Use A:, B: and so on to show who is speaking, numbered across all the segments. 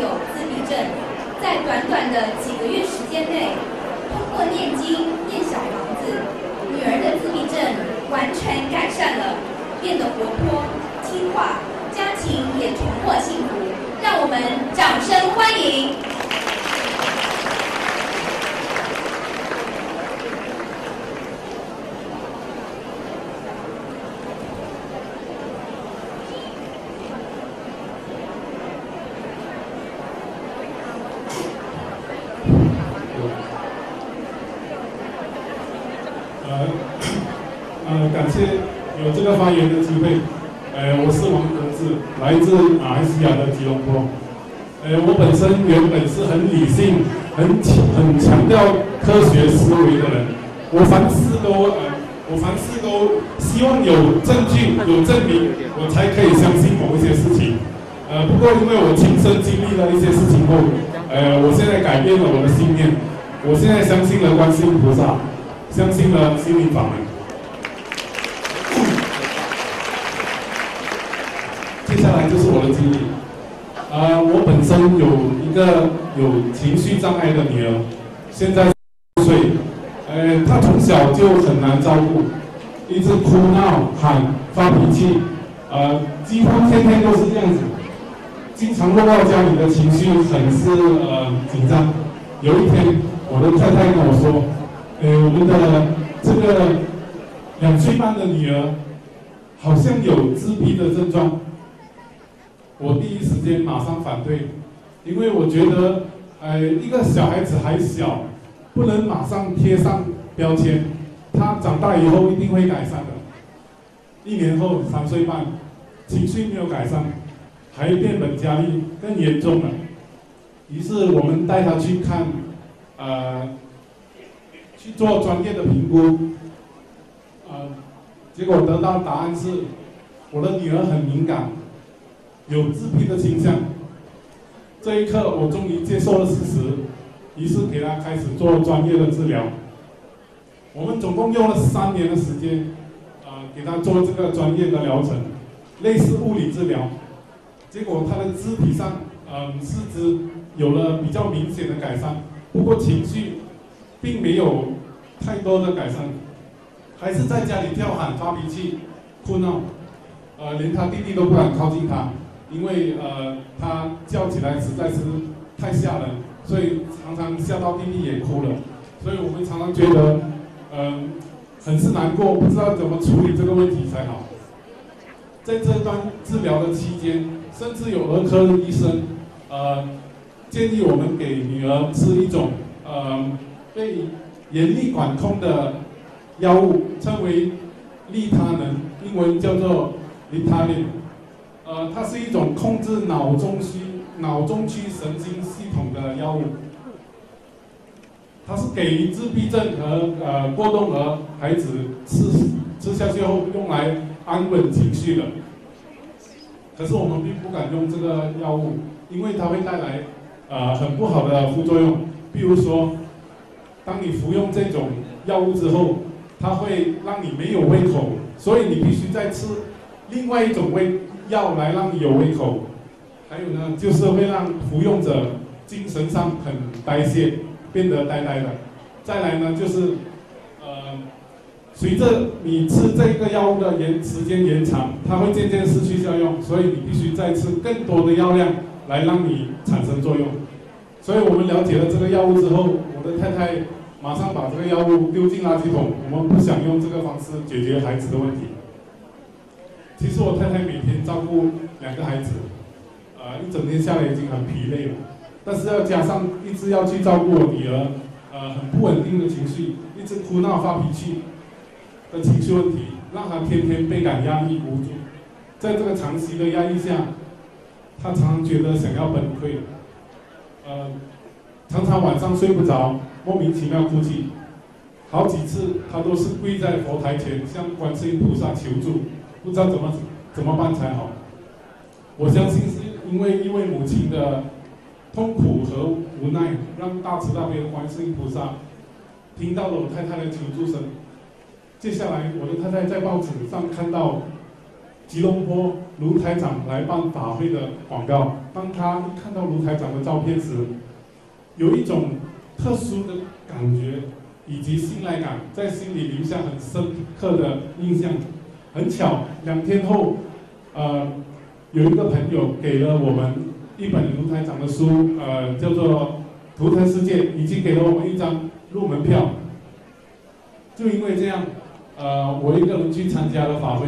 A: 有自闭症，在短短的几个月时间内，通过念经、念小房子，女儿的自闭症完全改善了，变得活泼、听话，家庭也重获幸福。让我们掌声欢迎！
B: 呃，呃，感谢有这个发言的机会。呃，我是王德志，来自马来西亚的吉隆坡。呃，我本身原本是很理性、很很强调科学思维的人。我凡事都呃，我凡事都希望有证据、有证明，我才可以相信某一些事情。呃，不过因为我亲身经历了一些事情后，呃，我现在改变了我的信念。我现在相信了观世音菩萨，相信了心灵法门。接下来就是我的经历。呃，我本身有一个有情绪障碍的女儿，现在六岁。呃，她从小就很难照顾，一直哭闹、喊、发脾气，呃，几乎天天都是这样子，经常落到家里的情绪很是呃紧张。有一天，我的太太跟我说：“呃，我们的这个两岁半的女儿好像有自闭的症状。”我第一时间马上反对，因为我觉得，呃，一个小孩子还小，不能马上贴上标签，他长大以后一定会改善的。一年后，三岁半，情绪没有改善，还变本加厉，更严重了。于是我们带他去看，呃，去做专业的评估，呃，结果得到答案是，我的女儿很敏感。有自闭的倾向，这一刻我终于接受了事实，于是给他开始做专业的治疗。我们总共用了三年的时间，啊，给他做这个专业的疗程，类似物理治疗。结果他的肢体上，嗯，四肢有了比较明显的改善，不过情绪并没有太多的改善，还是在家里跳喊、发脾气、哭闹，呃，连他弟弟都不敢靠近他。因为呃，他叫起来实在是太吓人，所以常常吓到弟弟也哭了。所以我们常常觉得，嗯，很是难过，不知道怎么处理这个问题才好。在这段治疗的期间，甚至有儿科的医生，呃，建议我们给女儿吃一种呃被严厉管控的药物，称为利他能，英文叫做 Ritalin。呃，它是一种控制脑中区脑中区神经系统的药物，它是给自闭症和呃过动儿孩子吃吃下去后用来安稳情绪的。可是我们并不敢用这个药物，因为它会带来呃很不好的副作用。比如说，当你服用这种药物之后，它会让你没有胃口，所以你必须再吃另外一种胃。药来让你有胃口，还有呢，就是会让服用者精神上很呆滞，变得呆呆的。再来呢，就是呃，随着你吃这个药物的延时间延长，它会渐渐失去效用，所以你必须再吃更多的药量来让你产生作用。所以我们了解了这个药物之后，我的太太马上把这个药物丢进垃圾桶。我们不想用这个方式解决孩子的问题。其实我太太每天照顾两个孩子，呃，一整天下来已经很疲累了，但是要加上一直要去照顾我女儿，呃，很不稳定的情绪，一直哭闹发脾气的情绪问题，让她天天倍感压抑无助，在这个长期的压抑下，她常常觉得想要崩溃，呃，常常晚上睡不着，莫名其妙哭泣，好几次她都是跪在佛台前向观世音菩萨求助。不知道怎么怎么办才好。我相信是因为一位母亲的痛苦和无奈，让大慈大悲的观世音菩萨听到了我太太的求助声。接下来，我的太太在报纸上看到吉隆坡卢台长来办法会的广告。当他看到卢台长的照片时，有一种特殊的感觉以及信赖感，在心里留下很深刻的印象。很巧，两天后，呃，有一个朋友给了我们一本卢台长的书，呃，叫做《图腾世界》，已经给了我们一张入门票。就因为这样。呃，我一个人去参加了法会。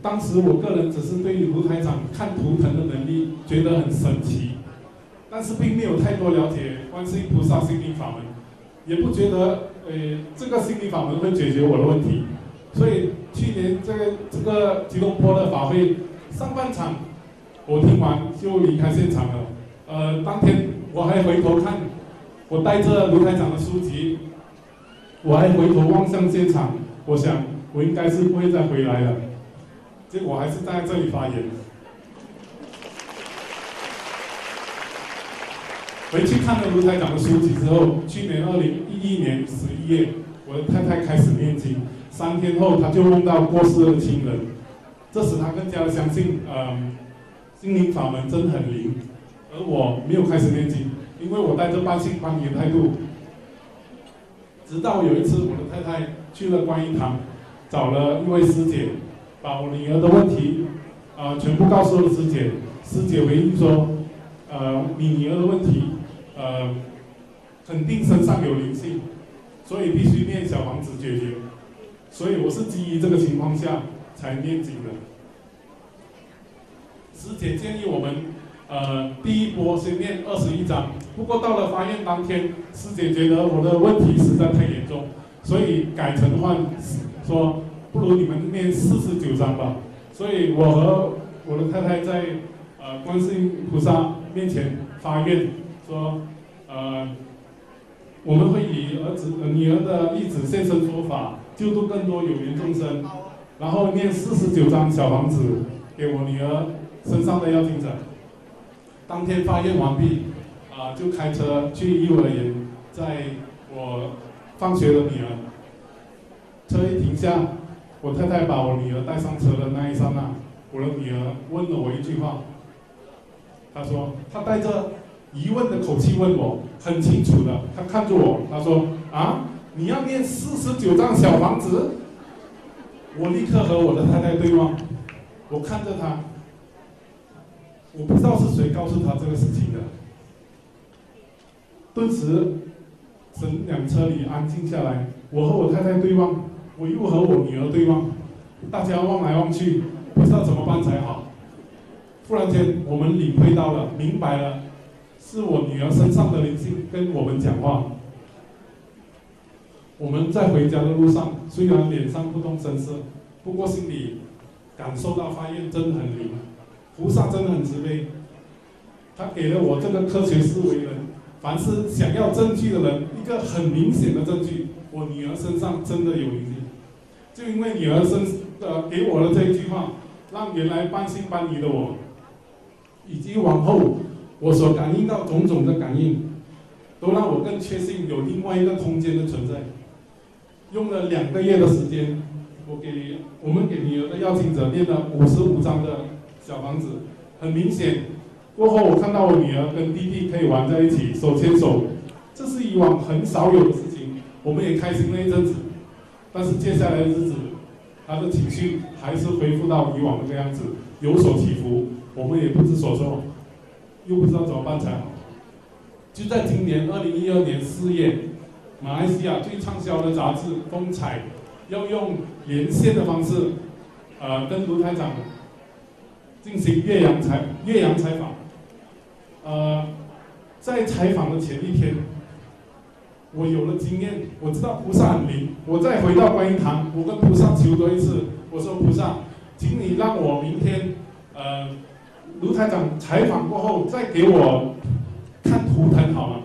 B: 当时我个人只是对于卢台长看图腾的能力觉得很神奇，但是并没有太多了解观世音菩萨心灵法门，也不觉得呃这个心灵法门会解决我的问题。所以去年这个这个吉隆坡的法会上半场我听完就离开现场了。呃，当天我还回头看，我带着卢台长的书籍。我还回头望向现场，我想我应该是不会再回来了，结果还是在这里发言。回去看了卢台长的书籍之后，去年二零一一年十一月，我的太太开始念经，三天后他就梦到过世的亲人，这使他更加的相信，嗯，心灵法门真的很灵，而我没有开始念经，因为我带着半信半疑的态度。直到有一次，我的太太去了观音堂，找了一位师姐，把我女儿的问题，啊，全部告诉了师姐。师姐回应说，呃，你女儿的问题，呃，肯定身上有灵性，所以必须念小房子解决。所以我是基于这个情况下才念经的。师姐建议我们。呃，第一波先念二十一章，不过到了发愿当天，师姐觉得我的问题实在太严重，所以改成换说，不如你们念四十九章吧。所以我和我的太太在呃观世音菩萨面前发愿说，呃，我们会以儿子女儿的例子现身说法，救度更多有缘众生，然后念四十九章小房子给我女儿身上的要精者。当天发愿完毕，啊，就开车去幼儿园，在我放学的女儿，车一停下，我太太把我女儿带上车的那一刹那，我的女儿问了我一句话，她说，她带着疑问的口气问我，很清楚的，她看着我，她说，啊，你要念四十九张小房子？我立刻和我的太太对望，我看着她。我不知道是谁告诉他这个事情的。顿时，整辆车里安静下来。我和我太太对望，我又和我女儿对望，大家望来望去，不知道怎么办才好。忽然间，我们领会到了，明白了，是我女儿身上的灵性跟我们讲话。我们在回家的路上，虽然脸上不动声色，不过心里感受到发现真的很灵。菩萨真的很慈悲，他给了我这个科学思维人，凡是想要证据的人，一个很明显的证据，我女儿身上真的有灵性。就因为女儿身呃给我的这一句话，让原来半信半疑的我，以及往后我所感应到种种的感应，都让我更确信有另外一个空间的存在。用了两个月的时间，我给我们给女儿的邀请者念了五十五张的。小房子很明显，过后我看到我女儿跟弟弟可以玩在一起，手牵手，这是以往很少有的事情，我们也开心了一阵子。但是接下来的日子，他的情绪还是恢复到以往那个样子，有所起伏，我们也不知所措，又不知道怎么办才好。就在今年二零一二年四月，马来西亚最畅销的杂志《风采》要用连线的方式，呃，跟卢台长。进行岳阳采岳阳采访，呃，在采访的前一天，我有了经验，我知道菩萨很灵。我再回到观音堂，我跟菩萨求多一次，我说菩萨，请你让我明天，呃，卢台长采访过后再给我看图腾好吗？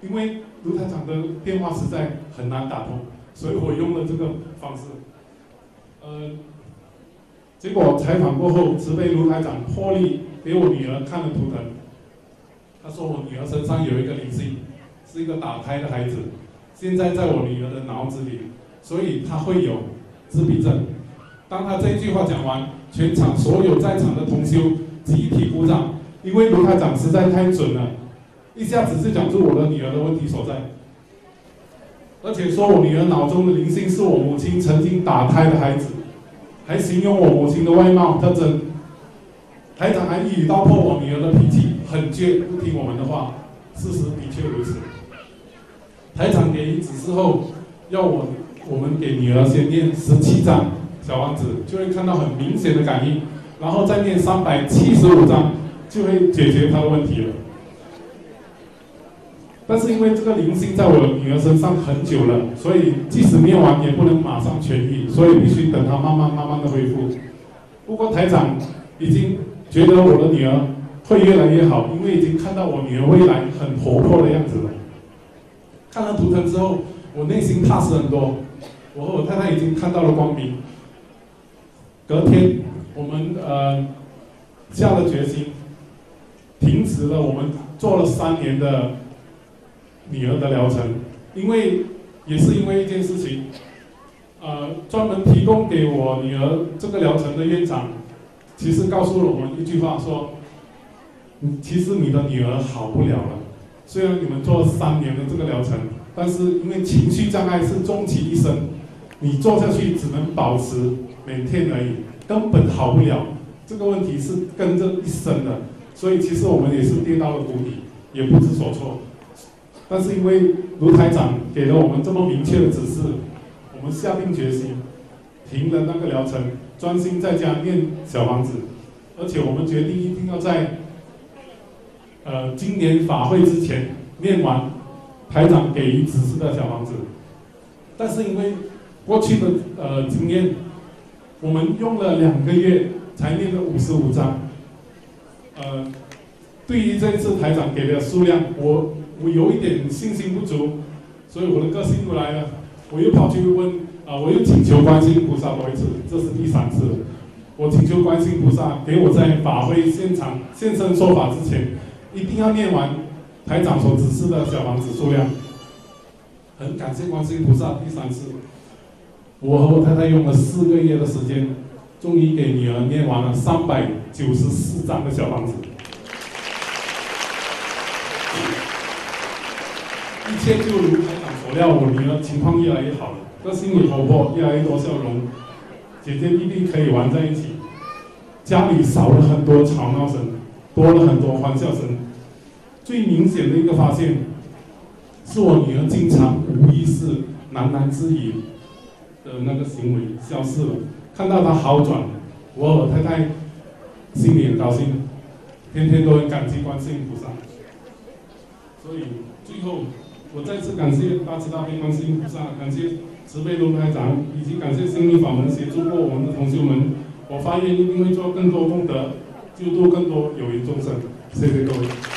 B: 因为卢台长的电话实在很难打通，所以我用了这个方式，呃。结果采访过后，慈悲卢台长破例给我女儿看了图腾，他说我女儿身上有一个灵性，是一个打胎的孩子，现在在我女儿的脑子里，所以她会有自闭症。当他这句话讲完，全场所有在场的同修集体鼓掌，因为卢台长实在太准了，一下子就讲出我的女儿的问题所在。而且说我女儿脑中的灵性是我母亲曾经打胎的孩子，还形容我母亲的外貌特征。台长还一语道破我女儿的脾气很倔，不听我们的话。事实的确如此。台长给予指示后，要我我们给女儿先念十七章小王子，就会看到很明显的感应，然后再念三百七十五章，就会解决她的问题了。但是因为这个灵性在我女儿身上很久了，所以即使念完也不能马上痊愈，所以必须等她慢慢慢慢的恢复。不过台长已经觉得我的女儿会越来越好，因为已经看到我女儿未来很活泼的样子了。看了图腾之后，我内心踏实很多。我和我太太已经看到了光明。隔天，我们呃下了决心，停止了我们做了三年的。女儿的疗程，因为也是因为一件事情，呃，专门提供给我女儿这个疗程的院长，其实告诉了我们一句话，说，其实你的女儿好不了了。虽然你们做了三年的这个疗程，但是因为情绪障碍是终其一生，你做下去只能保持每天而已，根本好不了。这个问题是跟着一生的，所以其实我们也是跌到了谷底，也不知所措。但是因为卢台长给了我们这么明确的指示，我们下定决心，停了那个疗程，专心在家念小房子，而且我们决定一定要在，呃，今年法会之前念完台长给予指示的小房子。但是因为过去的呃经验，我们用了两个月才念了五十五章，呃，对于这次台长给的数量，我。我有一点信心不足，所以我的个性又来了。我又跑去问啊，我又请求观世音菩萨多一次，这是第三次。我请求观世音菩萨给我在法会现场现身说法之前，一定要念完台长所指示的小房子数量。很感谢观世音菩萨，第三次，我和我太太用了四个月的时间，终于给女儿念完了三百九十四张的小房子。一切就如台长所料，我女儿情况越来越好了，个性也活泼，越来越多笑容，姐姐弟弟可以玩在一起，家里少了很多吵闹声，多了很多欢笑声。最明显的一个发现，是我女儿经常无意识喃喃自语的那个行为消失了。看到她好转，我老太太心里很高兴，天天都很感激观世音菩萨。所以最后。我再次感谢大慈大悲观世音菩萨，感谢慈悲卢台长，以及感谢心灵法门协助过我们的同修们。我发愿一定会做更多功德，救度更多有缘众生。谢谢各位。